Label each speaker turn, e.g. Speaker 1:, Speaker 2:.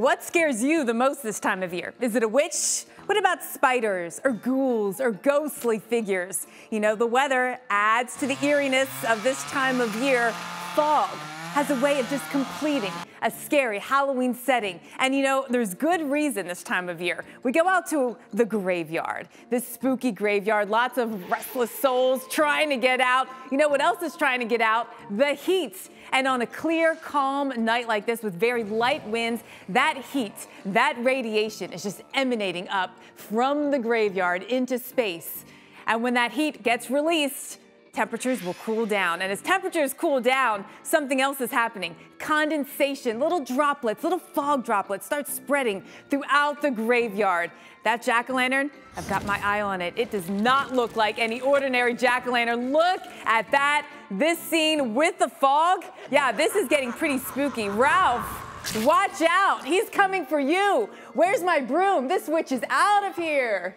Speaker 1: What scares you the most this time of year? Is it a witch? What about spiders or ghouls or ghostly figures? You know, the weather adds to the eeriness of this time of year. Fog has a way of just completing a scary Halloween setting. And you know, there's good reason this time of year. We go out to the graveyard, this spooky graveyard, lots of restless souls trying to get out. You know what else is trying to get out? The heat. And on a clear, calm night like this with very light winds, that heat, that radiation is just emanating up from the graveyard into space. And when that heat gets released, temperatures will cool down. And as temperatures cool down, something else is happening. Condensation, little droplets, little fog droplets start spreading throughout the graveyard. That jack-o'-lantern, I've got my eye on it. It does not look like any ordinary jack-o'-lantern. Look at that. This scene with the fog. Yeah, this is getting pretty spooky. Ralph, watch out. He's coming for you. Where's my broom? This witch is out of here.